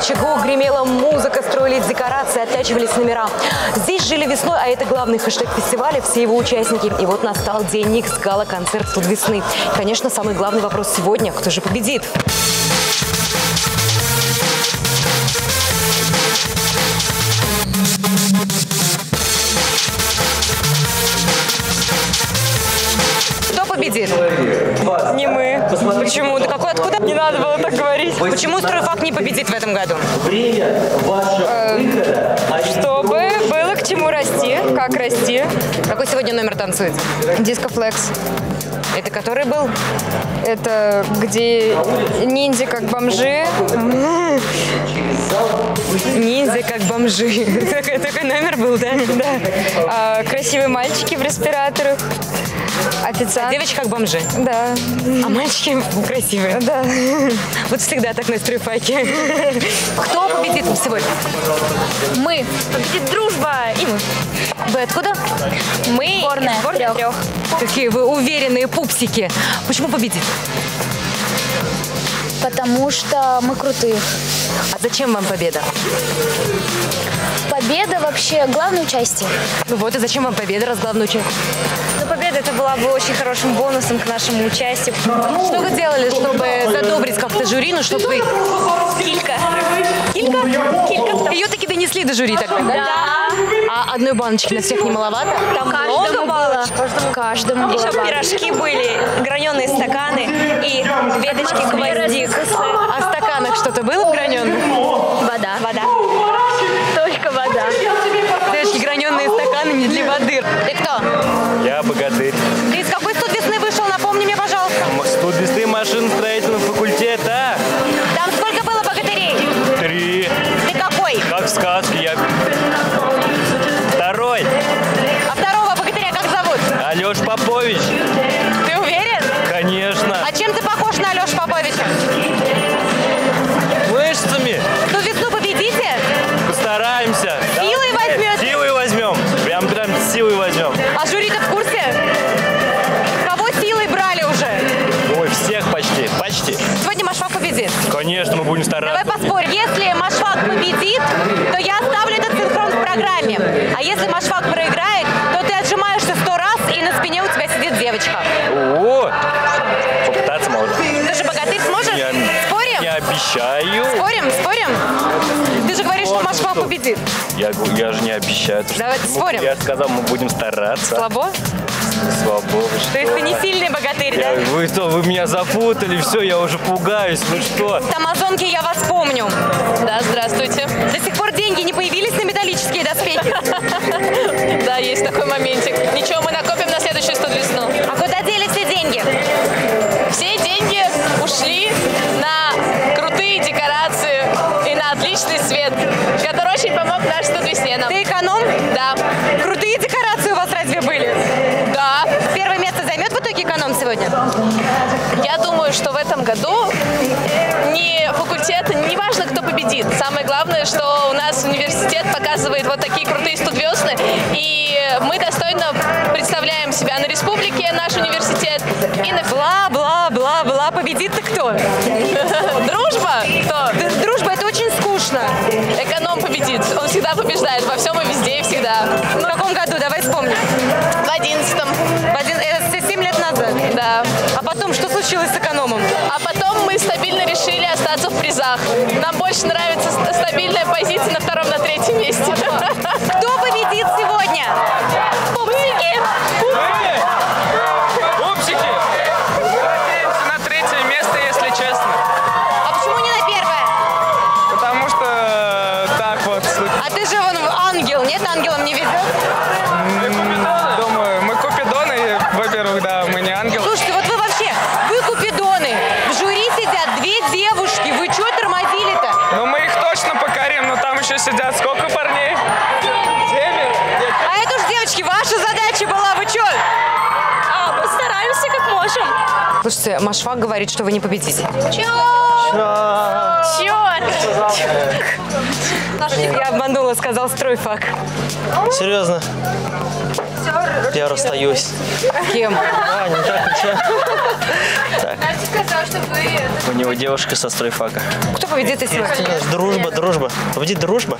ЧГУ гремела музыка, строились декорации, оттачивались номера. Здесь жили весной, а это главный хэштег фестиваля, все его участники. И вот настал день Никс, гала-концерт «Студ весны». Конечно, самый главный вопрос сегодня – кто же победит? Какой, откуда? Не надо было так говорить. Почему стройфак не победит в этом году? Чтобы было к чему расти, как расти. Какой сегодня номер танцует? Дискофлекс. Это который был? Это где ниндзя как бомжи. Ниндзя как бомжи. Такой, такой номер был, да? Да. а, красивые мальчики в респираторах. Официант. Девочки как бомжи. Да, А мальчики красивые. да. Вот всегда так на стройфаке. Кто победит сегодня? Мы. Победит дружба. И мы. Вы откуда? Мы. Сборная Сборная трех. трех. Какие вы уверенные пупсики. Почему победит? Потому что мы крутые. А зачем вам победа? Победа вообще главное участие. Ну вот и зачем вам победа, раз главную часть? Победа это была бы очень хорошим бонусом к нашему участию. Что вы делали, чтобы задобрить как-то жюри, ну чтобы. Килька. Килька? Килька. Ее таки донесли до жюри тогда? Да. А одной баночки на всех не маловато? Там много было. Каждому было. Еще пирожки были, граненые стаканы и веточки гвоздик. А в стаканах что-то было граненое? Победит. Я, гу- я же не обещаю. Что? Давайте Ну, спорим. Я сказал, мы будем стараться. Слабо? Слабо. То есть что? ты не сильный богатырь, Я- да? вы что, вы меня запутали, все, я уже пугаюсь, вы что? С Амазонки я вас помню. Да, здравствуйте. До сих пор деньги не появились на металлические доспехи. Да, есть такой моментик. Ничего, мы накопим на следующую студ весну. А куда дели все деньги? Думаю, что в этом году не факультет, не важно, кто победит. Самое главное, что у нас университет показывает вот такие крутые студвесны, и мы достойно представляем себя на республике, наш университет, и на Бла-бла-бла-бла. Победит-то кто? дружба. Кто? Дружба, это очень скучно. Эконом победит. Он всегда побеждает во всем и везде и всегда. В каком году? Давай вспомним. В одиннадцатом. В один, Да. А потом, что случилось с экономом? А потом мы стабильно решили остаться в призах. Нам больше нравится ст- стабильная позиция на втором, на третьем месте. Кто победит сегодня? Слушайте, Машфак говорит, что вы не победите. Чё? Я обманула, сказал стройфак. Серьезно? Я расстаюсь. С кем? А, не так, ничего. Настя сказала, что вы... У него девушка со стройфака. Кто победит сегодня? Дружба, дружба. Победит дружба?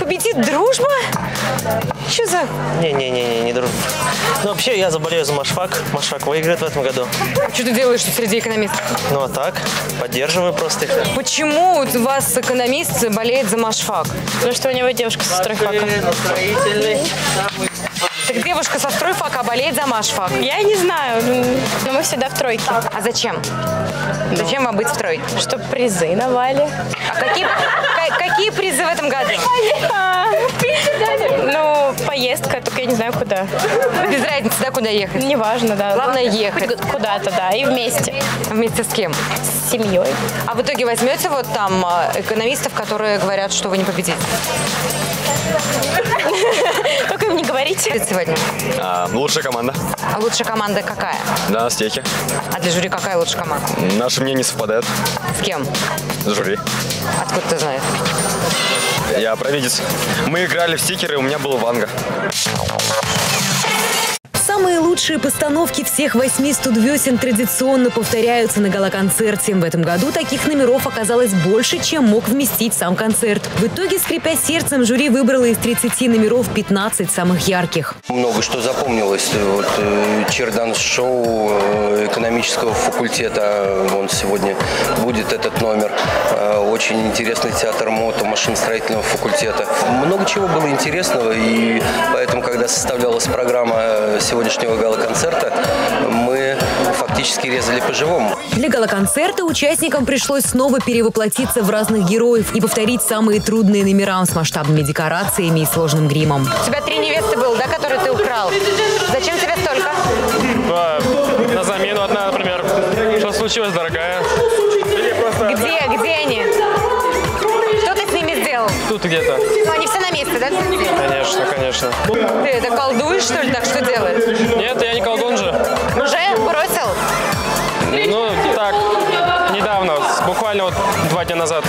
Победит дружба? Что за... Не-не-не, не дружба. Ну, вообще, я заболею за Машфак. Машфак выиграет в этом году. Что ты делаешь среди экономистов? Ну, а так, поддерживаю просто их. Почему у вас экономист болеет за машфак? Потому что у него девушка со стройфака. Так девушка со стройфака болеет за машфак. Я не знаю, но мы всегда в тройке. А зачем? Зачем вам быть в тройке? Чтобы призы давали. А какие, ка- какие призы в этом году? Ну, поездка, только я не знаю куда. Без разницы, да, куда ехать? Неважно, да. Главное ехать. Куда-то, да. И вместе. Вместе с кем? С семьей. А в итоге возьмете вот там э, экономистов, которые говорят, что вы не победите? Только им не говорите. Сегодня. А, лучшая команда. А лучшая команда какая? Да, с техи. А для жюри какая лучшая команда? Наше мнение совпадает С кем? с жюри. Откуда ты знаешь? Я провидец. Мы играли в стикеры, у меня был Ванга. Самые лучшие постановки всех восьми студвесен традиционно повторяются на гала-концерте. В этом году таких номеров оказалось больше, чем мог вместить сам концерт. В итоге, скрипя сердцем, жюри выбрало из 30 номеров 15 самых ярких. Много что запомнилось. Вот, э, Чердан-шоу э, экономического факультета, он сегодня будет этот номер. Э, Очень интересный театр МОТО машиностроительного факультета. Много чего было интересного, и поэтому, когда составлялась программа э, сегодняшнего гала-концерта, мы фактически резали по-живому. Для гала-концерта участникам пришлось снова перевоплотиться в разных героев и повторить самые трудные номера с масштабными декорациями и сложным гримом. У тебя три невесты было, да, которые ты украл? Зачем тебе столько? На замену одна, например. Что случилось, дорогая? Где? Где они? Сделал? тут где-то. Ну, они все на месте, да? Конечно, конечно. Ты это колдуешь, что ли, так что делаешь? Нет, я не колдун же. Уже бросил? Ну, так, недавно, буквально вот два дня назад.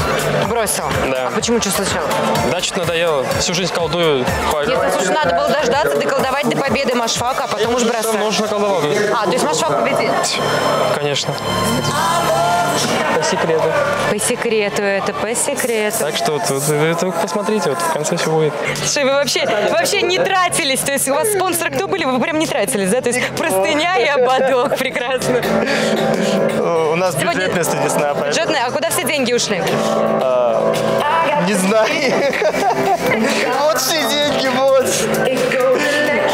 Бросил. Да. А почему что случилось? Да, что-то надоело. Всю жизнь колдую. Нет, ну, слушай, надо было дождаться, доколдовать до победы Машфака, а потом уж бросать. Можно колдовал. А, то есть Машфак победит? Конечно. По секрету. По секрету это, по секрету. Так что вот, только посмотрите, вот в конце все будет. Слушай, вы вообще, вообще не тратились, то есть у вас спонсоры кто были, вы прям не тратились, да? То есть простыня и ободок, прекрасно. У нас Сегодня- бюджетная студесна, поэтому... Бюджетная, а куда все деньги ушли? Не знаю. Вот все деньги, вот.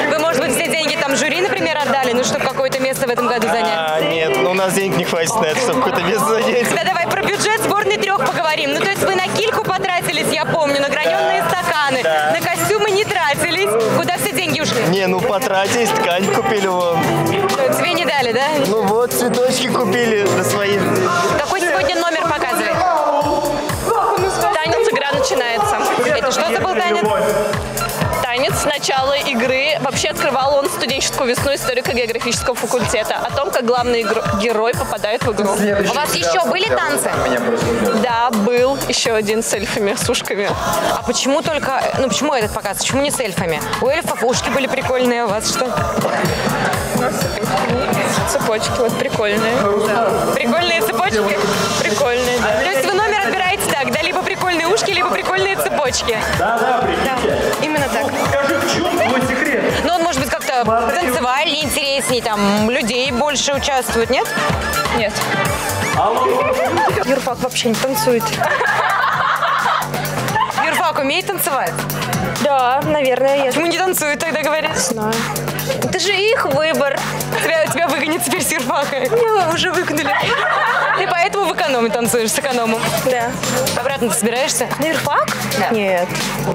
Вы, может быть, все деньги там жюри, например, отдали, ну, чтобы какое-то место в этом году занять? Ну нас денег не хватит на это, чтобы какое-то место занять. Да давай про бюджет сборной трех поговорим. Ну, то есть вы на кильку потратились, я помню, на граненые стаканы, на костюмы не тратились. Куда все деньги ушли? Не, ну потратились, ткань купили вон. Что, Тебе не дали, да? Ну вот, цветочки купили на свои. Какой сегодня номер показывает? Танец игра начинается. Это что за был танец? С начала игры. Вообще открывал он студенческую весну историко-географического факультета. О том, как главный герой попадает в игру. У вас еще были танцы? Да, был еще один с эльфами, с ушками. А почему только, ну почему этот показ? Почему не с эльфами? У эльфов ушки были прикольные, а у вас что? Цепочки вот прикольные. Прикольные цепочки? Прикольные, да. То есть да, либо прикольные ушки, либо прикольные цепочки. Именно так. Ну, он может быть как-то танцевальнее, интереснее, там, людей больше участвует, нет? Нет. Юрфак вообще не танцует. Юрфак умеет танцевать? Да, наверное, я Почему не танцует тогда, говорят? знаю. Это же их выбор. Тебя, тебя выгонят теперь с юрфака. Меня уже выгнали. Ты поэтому в экономе танцуешь, с экономом. Да. Обратно ты собираешься? На юрфак? Да. Нет.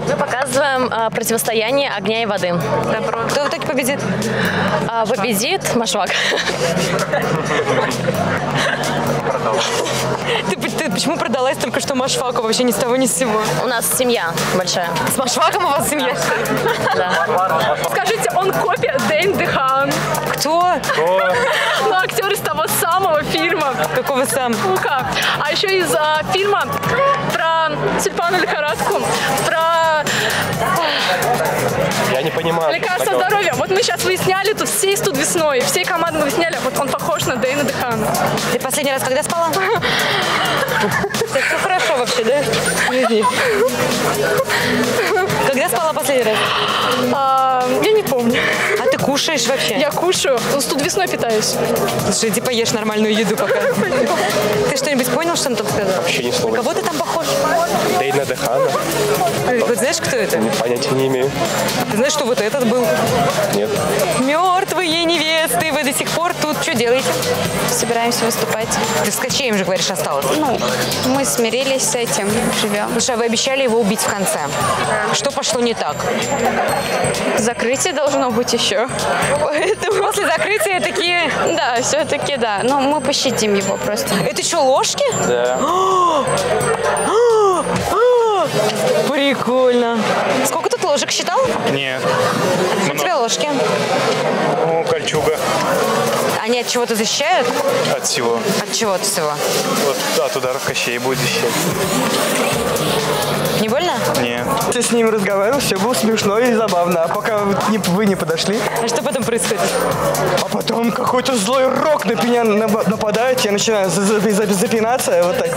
Мы показываем а, противостояние огня и воды. Добро. Кто в итоге победит? А, победит Машвак. Ты, ты почему продалась только что Машфаку вообще ни с того ни с сего? У нас семья большая. С Машфаком у вас семья? Да. Скажите, он копия Дэйн Дехан. Кто? Ну, актер из того самого фильма. Какого сам? Ну-ка. А еще из а, фильма про тюльпану лихорадку, про понимаю. лекарство здоровья. Вот мы сейчас выясняли тут всей студ весной, всей командой мы выясняли, вот он похож на Дэйна Дехана. Ты последний раз когда спала? Все хорошо вообще, да? Когда спала последний раз? А, я не помню. А ты кушаешь вообще? Я кушаю, ну, студ весной питаюсь. Слушай, иди поешь нормальную еду пока. Ты что-нибудь понял, что он там сказал? Вообще ни слова. Кого ты там похож? Дейна Дехана? Вот знаешь, кто это? Понятия не имею. Ты знаешь, что вот этот был? Нет. Мертвые невесты, вы до сих пор тут что делаете? Собираемся выступать. Ты с Кощеем же, говоришь, осталось. Ну, мы смирились с этим, живем. Слушай, а вы обещали его убить в конце. Что пошло не так? Закрытие должно быть еще. Поэтому после закрытия такие... Да, все-таки да. Но мы пощадим его просто. Это что, ложки? Да. Прикольно. Сколько тут ложек считал? Нет. У тебя ложки. Ну. Они от чего-то защищают? От всего. От чего-то всего. Вот от ударов Кощей будет защищать. Не больно? Нет. Я с ним разговаривал, все было смешно и забавно. А пока вы не, не подошли, А что потом происходит? а потом какой-то злой рок на меня нападает, я начинаю за- за- за- запинаться, вот так.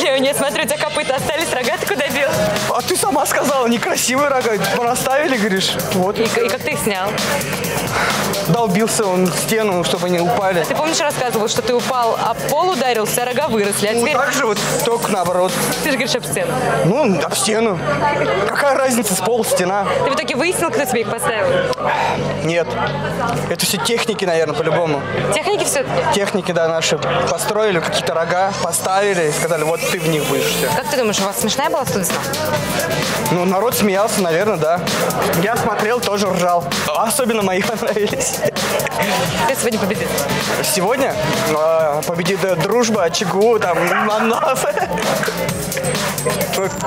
Я смотрю, у тебя копыта остались, рога ты куда дел? А ты сама сказала, некрасивые рога, проставили, говоришь. Вот, И, и как ты их снял? долбился он в стену, чтобы они упали. Ты помнишь, рассказывал, что ты упал, а пол ударился, а рога выросли, а Ну, теперь так же вот, только наоборот. ты же говоришь об стену. Ну, об стену. Какая разница, с пол, стена? Ты в итоге выяснил, кто тебе их поставил? Нет. Это все техники, наверное, по-любому. Техники все Техники, да, наши построили какие-то рога, поставили и сказали, вот ты в них будешь все. Как ты думаешь, у вас смешная была студия? Ну, народ смеялся, наверное, да. Я смотрел, тоже ржал. Особенно мои понравились. Кто сегодня победит? Сегодня э, победит э, дружба, ЧГУ, там, Манас.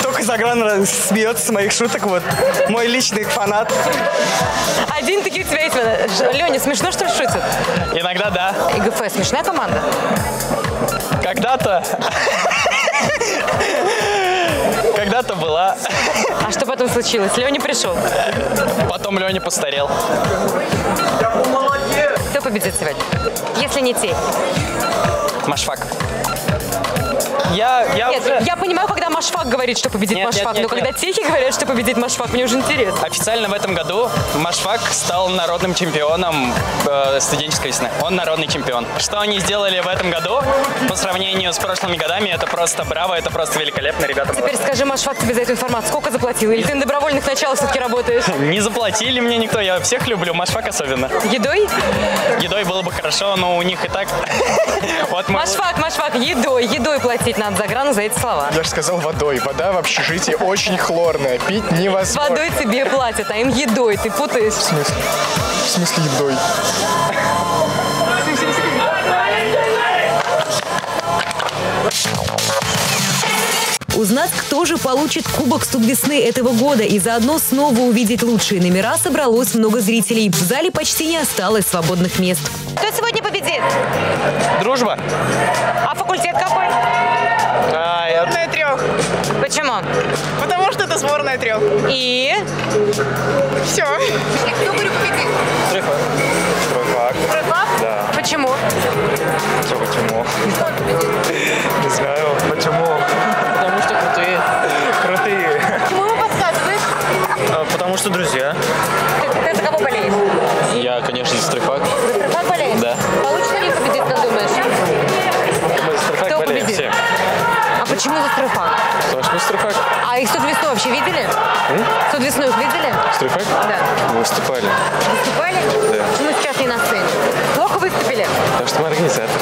Только Загран смеется с моих шуток, вот. Мой личный фанат. Один таки у тебя есть. Леня, смешно, что ли, шутит? Иногда да. ИГФ смешная команда? Когда-то. Когда-то была. А что потом случилось? Леня пришел. Потом Леня постарел. Кто победит сегодня? Если не те. Машфак. Я, я Нет, уже... я понимаю, когда Машфак говорит, что победит Нет, нет, Машфак, нет, но когда нет. техи говорят, что победит Машфак, мне уже интересно. Официально в этом году Машфак стал народным чемпионом э, студенческой весны. Он народный чемпион. Что они сделали в этом году по сравнению с прошлыми годами, это просто браво, это просто великолепно, ребята. Теперь скажи, Машфак тебе за эту информацию сколько заплатил? Или ты на добровольных началах все-таки работаешь? Не заплатили мне никто, я всех люблю, Машфак особенно. Едой? Едой было бы хорошо, но у них и так... Машфак, Машфак, едой, едой платить надо за грану за эти слова. Я же сказал водой. Вода в общежитии очень хлорная. Пить невозможно. водой тебе платят, а им едой, ты путаешь. В смысле? В смысле едой? Узнать, кто же получит Кубок Студвесны этого года и заодно снова увидеть лучшие номера собралось много зрителей. В зале почти не осталось свободных мест. Кто сегодня? Дружба. А факультет какой? А, я- Сборная трех. Почему? Потому что это сборная трех. И? Все. Кто победить? Тройфак. Тройфак. Тройфак? Да. Почему? Что почему? Не знаю. Почему? Потому что крутые. Крутые. Почему вы подсказываете? А, Потому что друзья. Суд вообще видели? Суд весну их видели? С Тройфак? Да. Мы выступали. Выступали? Да. Почему сейчас не на сцене? Плохо выступили? Потому что мы организаторы.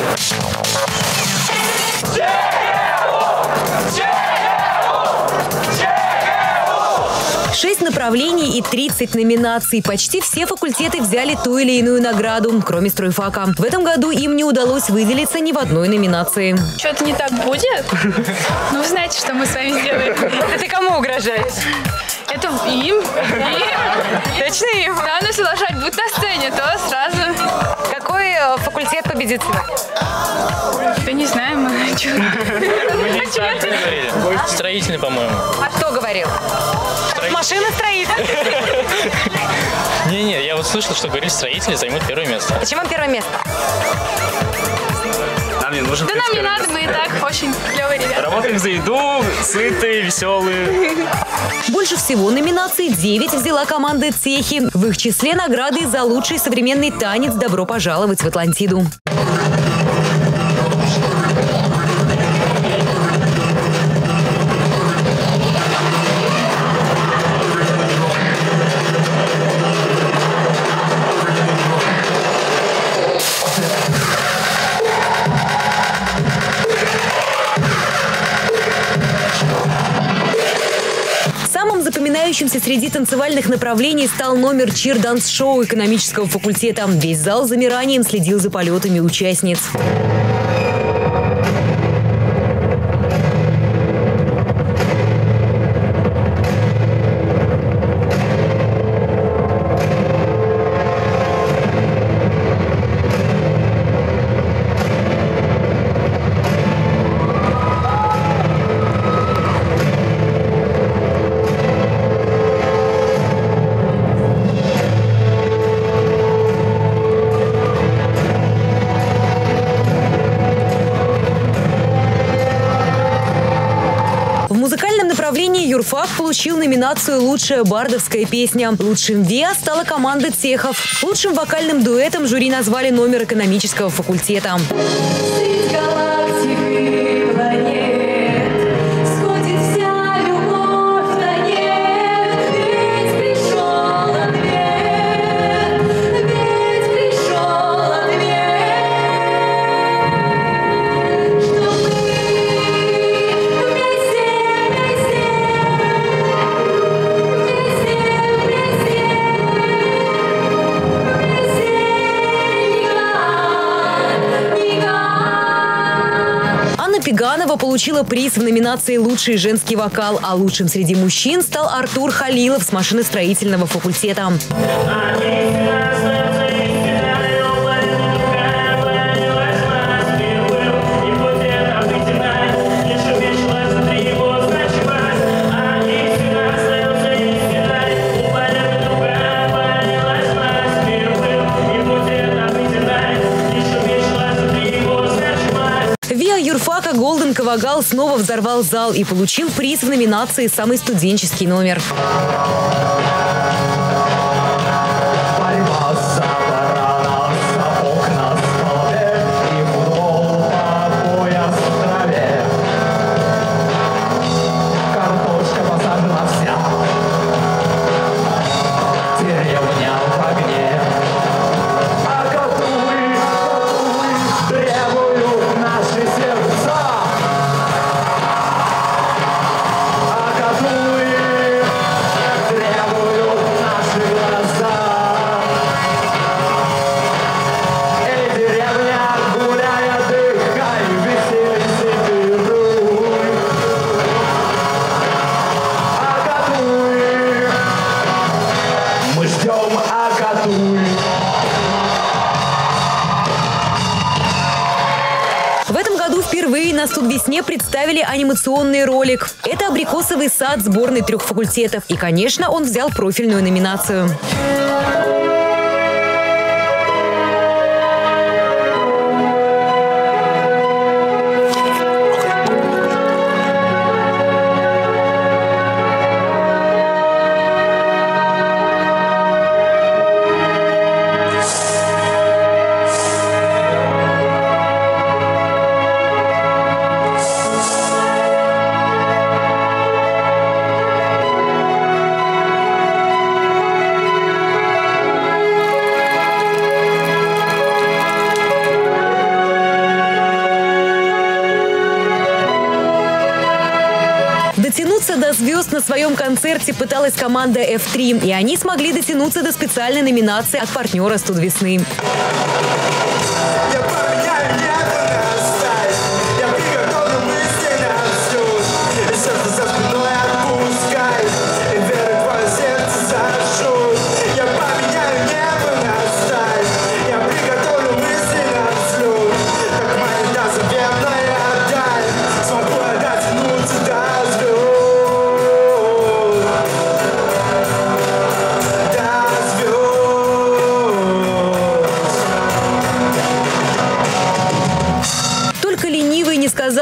Шесть направлений направлений и 30 номинаций. Почти все факультеты взяли ту или иную награду, кроме стройфака. В этом году им не удалось выделиться ни в одной номинации. Что-то не так будет? Ну, вы знаете, что мы с вами сделаем. Это ты кому угрожаешь? Это им. Им. Точно им? Да, но если лошадь будет на сцене, то сразу... Какой э, факультет победит сегодня? Да не знаем мы. Строительный, по-моему. А кто говорил? Машина строит. Не-не, я вот слышал, что говорили, строители займут первое место. Почему первое место? Нам не нужен Да нам не надо, мы и так очень клевые ребята. Работаем за еду, сытые, веселые. Больше всего номинаций 9 взяла команда «Цехи». В их числе награды за лучший современный танец «Добро пожаловать в Атлантиду». Самым запоминающимся среди танцевальных направлений стал номер чир-данс-шоу экономического факультета. Весь зал замиранием следил за полетами участниц. Получил номинацию «Лучшая бардовская песня». Лучшим ВИА стала команда Цехов. Лучшим вокальным дуэтом жюри назвали номер экономического факультета. Анна получила приз в номинации «Лучший женский вокал», а лучшим среди мужчин стал Артур Халилов с машиностроительного факультета. Снова взорвал зал и получил приз в номинации «Самый студенческий номер». Этом году впервые на студвесне представили анимационный ролик. Это «Абрикосовый сад» сборной трех факультетов. И, конечно, он взял профильную номинацию. Дотянуться до звезд на своем концерте пыталась команда F3, и они смогли дотянуться до специальной номинации от партнера «Студ весны». Только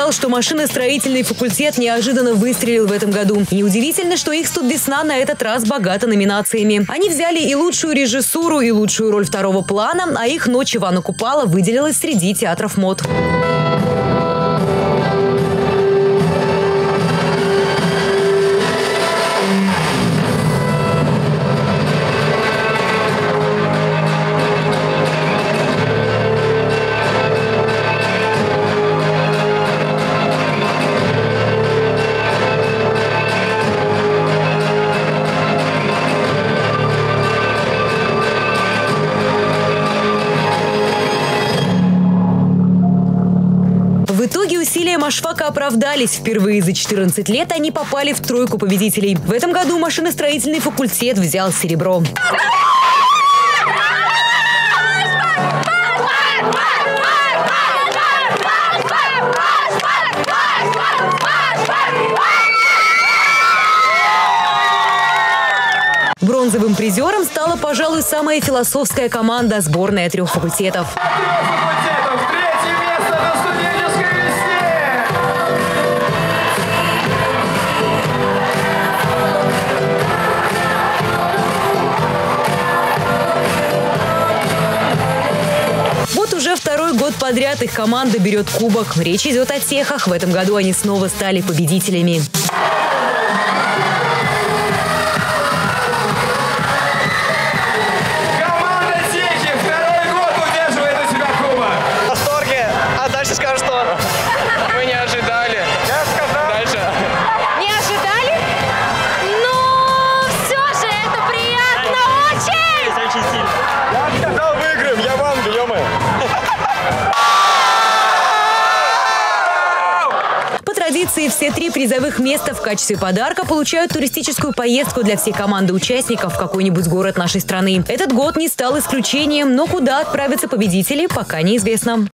сказал, что машиностроительный факультет неожиданно выстрелил в этом году. Неудивительно, что их студвесна на этот раз богата номинациями. Они взяли и лучшую режиссуру, и лучшую роль второго плана, а их «Ночь Ивана Купала» выделилась среди театров мод. Машфака оправдались. Впервые за 14 лет они попали в тройку победителей. В этом году машиностроительный факультет взял серебро. Бронзовым призером стала, пожалуй, самая философская команда – сборная трех факультетов. Вот год подряд их команда берет кубок. Речь идет о техах. В этом году они снова стали победителями. Призовых места в качестве подарка получают туристическую поездку для всей команды участников в какой-нибудь город нашей страны. Этот год не стал исключением, но куда отправятся победители, пока неизвестно.